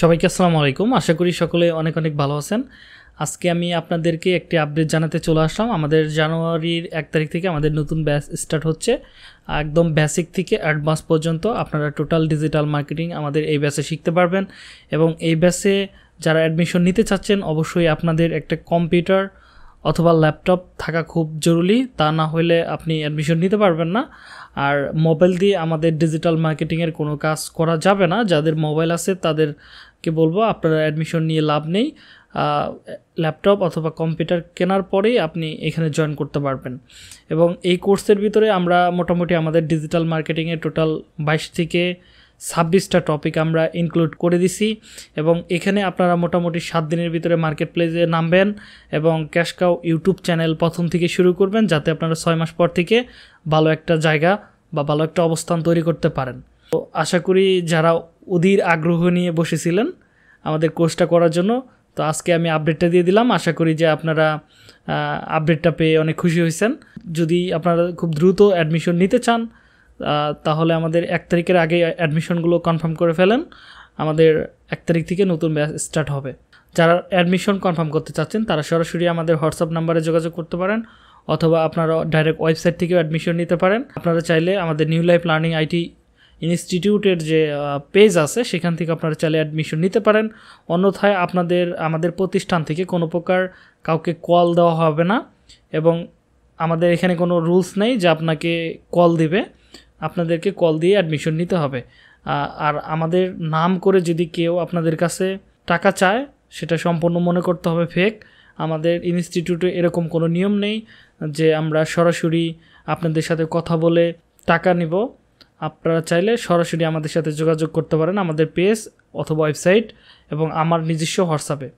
সবাইকে আসসালামু আলাইকুম। আশা করি সকলে অনেক অনেক ভালো আছেন। আজকে আমি আপনাদেরকে একটি আপডেট জানাতে চলে আসলাম। আমাদের জানুয়ারির এক তারিখ থেকে আমাদের নতুন ব্যাচ স্টার্ট হচ্ছে। একদম বেসিক থেকে অ্যাডভান্স পর্যন্ত আপনারা টোটাল ডিজিটাল মার্কেটিং আমাদের এই ব্যাচে শিখতে পারবেন। এবং এই ব্যাচে যারা অ্যাডমিশন নিতে চাচ্ছেন, অবশ্যই আপনাদের একটা কম্পিউটার অথবা ল্যাপটপ থাকা খুব জরুরি, তা না হলে আপনি অ্যাডমিশন নিতে পারবেন না। আর মোবাইল দিয়ে আমাদের ডিজিটাল মার্কেটিংয়ের কোনো কাজ করা যাবে না। যাদের মোবাইল আছে, তাদেরকে বলব আপনারা অ্যাডমিশন নিয়ে লাভ নেই। ল্যাপটপ অথবা কম্পিউটার কেনার পরেই আপনি এখানে জয়েন করতে পারবেন। এবং এই কোর্সের ভিতরে আমরা মোটামুটি আমাদের ডিজিটাল মার্কেটিংয়ে টোটাল বাইশ থেকে ছাব্বিশটা টপিক আমরা ইনক্লুড করে দিছি এবং এখানে আপনারা মোটামুটি সাত দিনের ভিতরে মার্কেট প্লেসে নামবেন এবং ক্যাশকাও ইউটিউব চ্যানেল প্রথম থেকে শুরু করবেন যাতে আপনারা ছয় মাস পর থেকে ভালো একটা জায়গা বা ভালো একটা অবস্থান তৈরি করতে পারেন। তো আশা করি যারা অধীর আগ্রহ নিয়ে বসেছিলেন আমাদের কোর্সটা করার জন্য, তো আজকে আমি আপডেটটা দিয়ে দিলাম। আশা করি যে আপনারা আপডেটটা পেয়ে অনেক খুশি হয়েছেন। যদি আপনারা খুব দ্রুত অ্যাডমিশন নিতে চান তাহলে আমাদের এক তারিখের আগে অ্যাডমিশনগুলো কনফার্ম করে ফেলেন। আমাদের এক তারিখ থেকে নতুন ব্যাচ স্টার্ট হবে। যারা অ্যাডমিশন কনফার্ম করতে চাচ্ছেন, তারা সরাসরি আমাদের হোয়াটসঅ্যাপ নাম্বারে যোগাযোগ করতে পারেন, অথবা আপনারা ডাইরেক্ট ওয়েবসাইট থেকেও অ্যাডমিশন নিতে পারেন। আপনারা চাইলে আমাদের নিউ লাইফ লার্নিং আইটি ইনস্টিটিউটের যে পেজ আছে, সেখান থেকে আপনারা চাইলে অ্যাডমিশন নিতে পারেন। অন্যথায় আপনাদের, আমাদের প্রতিষ্ঠান থেকে কোনো প্রকার কাউকে কল দেওয়া হবে না, এবং আমাদের এখানে কোনো রুলস নেই যে আপনাকে কল দিবে। আপনাদেরকে কল দিয়ে অ্যাডমিশন নিতে হবে। আর আমাদের নাম করে যদি কেউ আপনাদের কাছে টাকা চায়, সেটা সম্পূর্ণ মনে করতে হবে ফেক আমাদের ইনস্টিটিউটে এরকম কোনো নিয়ম নেই যে আমরা সরাসরি আপনাদের সাথে কথা বলে টাকা নিব। আপনারা চাইলে সরাসরি আমাদের সাথে যোগাযোগ করতে পারেন আমাদের পেজ অথবা ওয়েবসাইট এবং আমার নিজস্ব হোয়াটসঅ্যাপে